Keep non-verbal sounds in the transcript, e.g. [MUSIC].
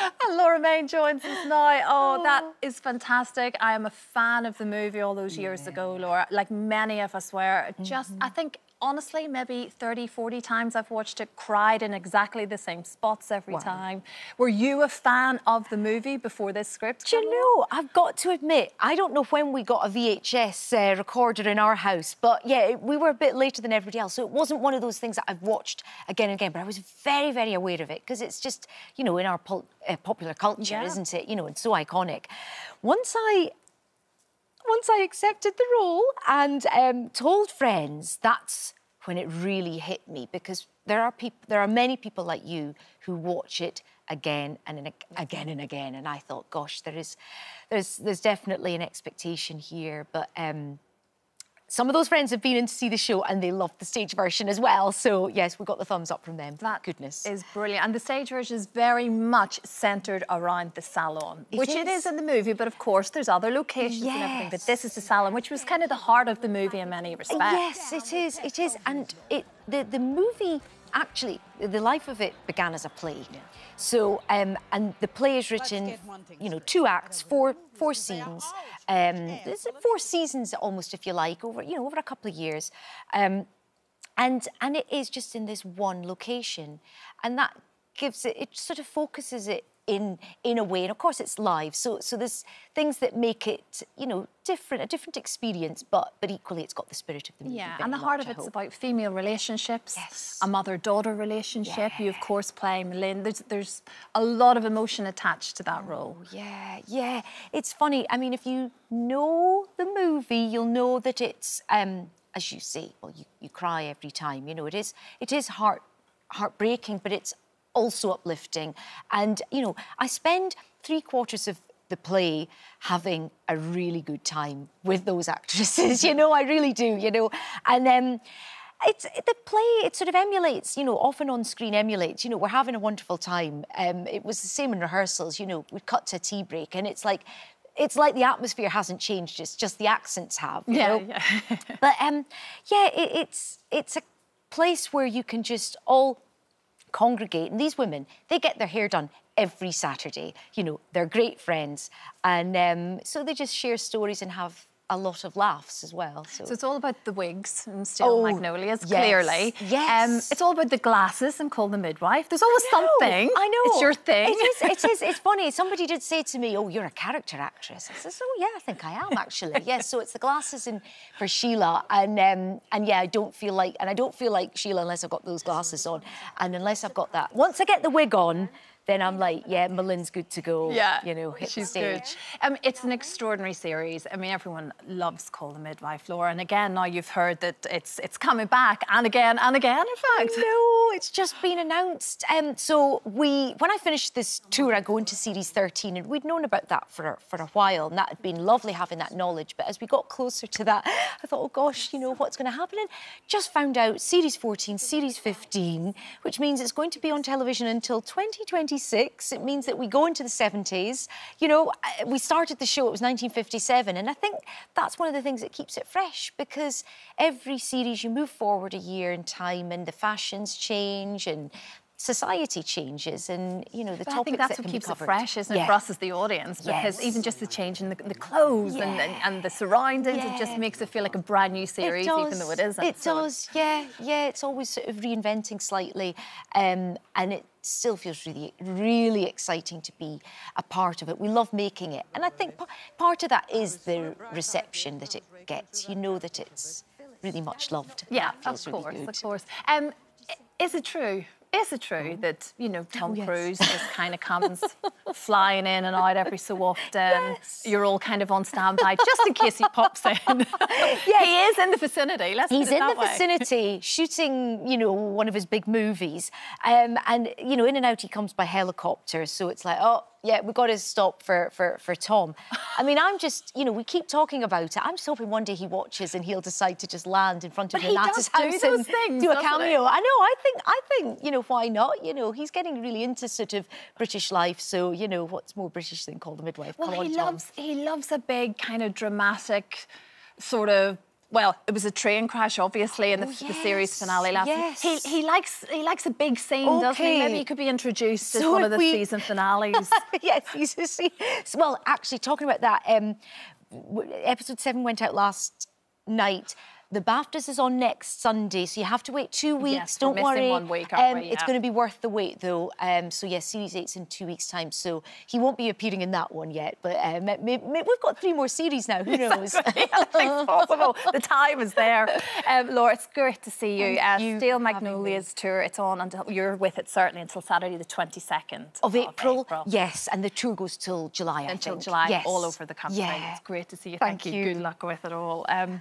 [LAUGHS] and Laura Main joins us now. Oh, that is fantastic. I am a fan of the movie all those years yeah. ago, Laura. Like many of us were. Just, mm -hmm. I think honestly, maybe 30, 40 times I've watched it, cried in exactly the same spots every wow. time. Were you a fan of the movie before this script? Do you know, I've got to admit, I don't know when we got a VHS uh, recorder in our house, but yeah, we were a bit later than everybody else. So it wasn't one of those things that I've watched again and again, but I was very, very aware of it because it's just, you know, in our uh, popular culture, yeah. isn't it? You know, it's so iconic. Once I once I accepted the role and um, told friends, that's when it really hit me because there are people, there are many people like you who watch it again and again and again. And I thought, gosh, there is, there's, there's definitely an expectation here, but. Um, some of those friends have been in to see the show and they loved the stage version as well. So, yes, we got the thumbs up from them. That goodness. is brilliant. And the stage version is very much centred around the salon, it which is. it is in the movie. But of course, there's other locations yes. and everything. But this is the salon, which was kind of the heart of the movie in many respects. Yes, it is. It is. And it, the, the movie actually, the life of it began as a play. Yeah. So, um, and the play is written, you know, two acts, four four scenes, um, four seasons almost, if you like, over you know over a couple of years, um, and and it is just in this one location, and that gives it, it sort of focuses it in in a way. And of course it's live. So so there's things that make it you know different a different experience but but equally it's got the spirit of the movie yeah and the heart much, of it's about female relationships yes. a mother-daughter relationship. Yeah. you of course play M'Lynn there's there's a lot of emotion attached to that role. Oh, yeah yeah. It's funny. I mean if you know the movie you'll know that it's um as you say well you, you cry every time you know it is it is heart heartbreaking but it's also uplifting. And, you know, I spend three quarters of the play having a really good time with those actresses, [LAUGHS] you know, I really do, you know. And um, it's the play, it sort of emulates, you know, often on screen emulates, you know, we're having a wonderful time. Um, it was the same in rehearsals, you know, we'd cut to a tea break and it's like, it's like the atmosphere hasn't changed, it's just the accents have, you yeah, know? Yeah. [LAUGHS] but um, yeah, it, it's, it's a place where you can just all congregate. And these women, they get their hair done every Saturday. You know, they're great friends. And um, so they just share stories and have a lot of laughs as well. So, so it's all about the wigs and Steel oh, Magnolias, yes, clearly. Yes. Um, it's all about the glasses and Call the Midwife. There's always I something. I know. It's your thing. It is. It is. It's funny. [LAUGHS] Somebody did say to me, "Oh, you're a character actress." I says, "Oh, yeah, I think I am actually." yes. So it's the glasses and for Shelagh, and um, and yeah, I don't feel like, and I don't feel like Shelagh unless I've got those glasses on, and unless I've got that. Once I get the wig on then I'm like, yeah, M'Lynn's good to go. Yeah, you know, hit she's the stage. Good. Um, it's an extraordinary series. I mean, everyone loves Call the Midwife, Laura. And again, now you've heard that it's it's coming back, and again, and again. In fact, no, it's just been announced. Um, so we, when I finished this tour, I go into series 13, and we'd known about that for for a while, and that had been lovely having that knowledge. But as we got closer to that, I thought, oh gosh, you know what's going to happen? And just found out series 14, series 15, which means it's going to be on television until 2020. 1956. It means that we go into the 70s. You know, we started the show, it was 1957, and I think that's one of the things that keeps it fresh because every series you move forward a year in time and the fashions change and society changes and you know the but topics I think that's that what keeps it fresh, isn't it, for us as the audience? Because yes. even just the change in the, the clothes yeah. and, and, and, the surroundings, yeah. it just makes it feel like a brand new series, even though it isn't. It so. does, yeah, yeah. It's always sort of reinventing slightly, um, and it still feels really, really exciting to be a part of it. We love making it, and I think part of that is the reception that it gets. You know that it's really much loved. Yeah, of course, really of course. Um, is it true is it true that, you know, Tom oh, yes. Cruise just kind of [LAUGHS] comes flying in and out every so often? Yes. You're all kind of on standby just in case he pops in. [LAUGHS] yes. He is in the vicinity, let's He's in the way. vicinity shooting, you know, one of his big movies. Um, and, you know, in and out he comes by helicopter. So it's like, oh, yeah, we've got to stop for, for, for Tom. I mean, I'm just, you know, we keep talking about it. I'm just hoping one day he watches and he'll decide to just land in front of Nonnatus house do and things, do a cameo. I know. I think, I think, you know, why not? You know, he's getting really into sort of British life. So, you know, what's more British than call the midwife? Well, Come he on, loves he loves a big kind of dramatic sort of well, it was a train crash, obviously, in the, Oh, the series finale last yes. He, he likes he likes a big scene, doesn't he? Maybe he could be introduced as one of the we- season [LAUGHS] finales. yes, he's a se- so, Well, actually, talking about that, um, episode seven went out last night. The BAFTAs is on next Sunday, so you have to wait two weeks. Yes, Don't worry. one week, um, we? It's going to be worth the wait, though. Um, so yes, series eight's in two weeks' time, so he won't be appearing in that one yet. But uh, ma- ma- ma- we've got three more series now. Who knows? [LAUGHS] Anything's possible. [LAUGHS] The time is there. Um, Laura, it's great to see you. Uh, you Steel. Magnolias tour. It's on until you're with it certainly until Saturday the 22nd of April, yes, and the tour goes till July. I Until. July, yes. all over the country. Yeah. It's great to see you. Thank Thank, you. you. Good luck with it all. Um,